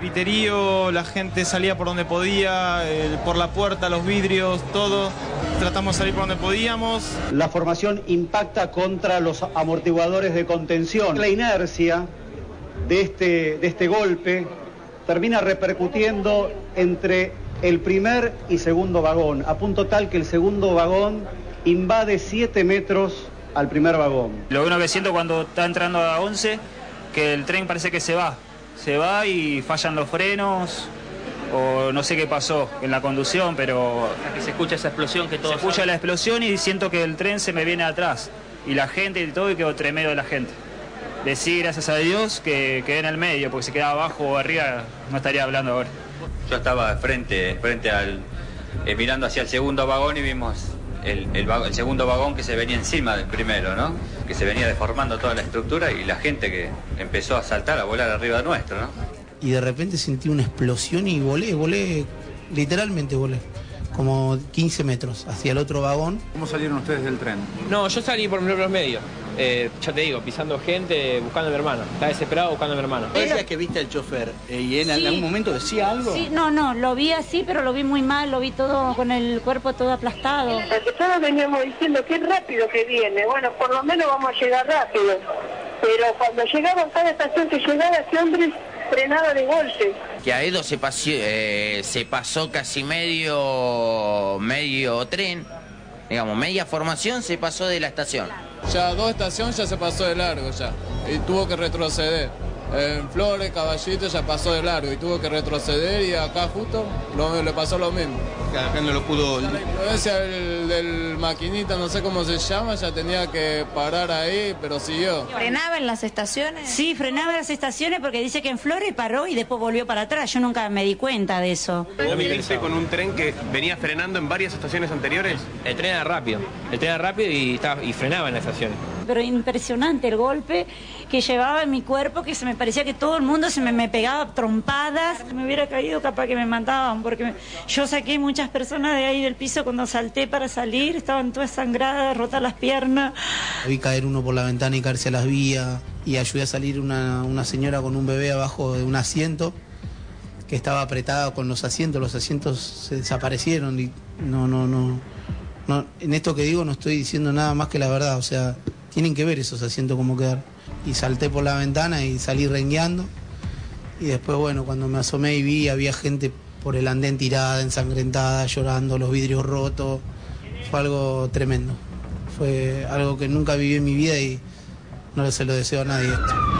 Griterío, la gente salía por donde podía, eh, por la puerta, los vidrios, todo. Tratamos de salir por donde podíamos. La formación impacta contra los amortiguadores de contención. La inercia de este, de este golpe termina repercutiendo entre el primer y segundo vagón, a punto tal que el segundo vagón invade 7 metros al primer vagón. Lo uno que siento cuando está entrando a 11, que el tren parece que se va. Se va y fallan los frenos, o no sé qué pasó en la conducción, pero... Que se escucha esa explosión que todo... Se escucha la explosión y siento que el tren se me viene atrás. Y la gente y todo, y quedó tremendo de la gente. Decir gracias a Dios que quedé en el medio, porque si quedaba abajo o arriba no estaría hablando ahora. Yo estaba frente, frente al... eh, mirando hacia el segundo vagón y vimos el, el vago- el segundo vagón que se venía encima del primero, ¿no? Que se venía deformando toda la estructura y la gente que empezó a saltar, a volar arriba nuestro, ¿no? y de repente sentí una explosión y volé, volé, literalmente volé, como 15 metros hacia el otro vagón. ¿Cómo salieron ustedes del tren? No, yo salí por propios medios. Eh, ya te digo, pisando gente, buscando a mi hermano. Estaba desesperado buscando a mi hermano. Ella que viste al chofer eh, y en Sí. algún momento decía algo. Sí, no, no, lo vi así, pero lo vi muy mal, lo vi todo con el cuerpo todo aplastado. Nosotros veníamos diciendo qué rápido que viene. Bueno, por lo menos vamos a llegar rápido. Pero cuando llegaba a cada estación que llegaba, ese hombre frenaba de golpe. que a Edo se pasó, eh, se pasó casi medio, medio tren, digamos, media formación se pasó de la estación. Ya dos estaciones ya se pasó de largo ya y tuvo que retroceder. En Flores, Caballito ya pasó de largo y tuvo que retroceder y acá justo lo- le pasó lo mismo. Acá no lo pudo. La influencia del, del maquinita, no sé cómo se llama, ya tenía que parar ahí, pero siguió. ¿Frenaba en las estaciones? Sí, frenaba en las estaciones porque dice que en Flores paró y después volvió para atrás. Yo nunca me di cuenta de eso. ¿No viviste con un tren que venía frenando en varias estaciones anteriores? El tren era rápido. El tren era rápido y, estaba, y frenaba en la estación. Pero impresionante el golpe que llevaba en mi cuerpo, que se me parecía que todo el mundo se me, me pegaba trompadas. Me hubiera caído, capaz que me mataban, porque me- yo saqué muchas personas de ahí del piso cuando salté para salir, estaban todas sangradas, rotas las piernas. Vi caer uno por la ventana y caerse a las vías y ayudé a salir una, una señora con un bebé abajo de un asiento que estaba apretada con los asientos, los asientos se desaparecieron y no, no, no, no, en esto que digo no estoy diciendo nada más que la verdad, o sea, tienen que ver esos asientos cómo quedaron. Y salté por la ventana y salí rengueando y después, bueno, cuando me asomé y vi, había gente por el andén tirada, ensangrentada, llorando, los vidrios rotos, fue algo tremendo, fue algo que nunca viví en mi vida y no se lo deseo a nadie esto.